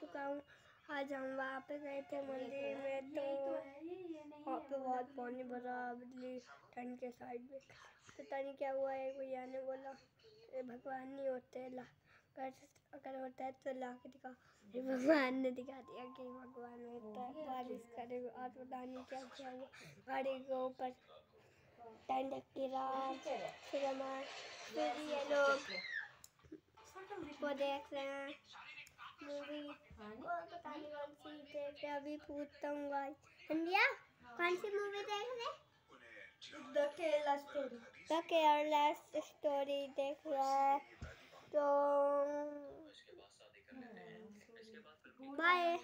चुका हूँ। आज हम वहाँ पे गए थे मंदिर में तो वहाँ पे बहुत पानी भरा बिजली ठंड के साइड में। पता नहीं क्या हुआ है भैया ने बोला भगवान नहीं होते ला अगर अगर होता है तो ला के दिखा भगवान ने दिखा दिया कि भगवान होता है। बारिश करे और पता नहीं क्या क्या हुआ। गाड़ी के ऊपर टेंट गिरा फिर हमारे फिर ये लोग वो देख रहे हैं मूवी और पता नहीं कौन हैं अभी पूछता हूँ भाई इंडिया कौन सी मूवी देख रहे the Kerala story the story देख रहा है। तो बाय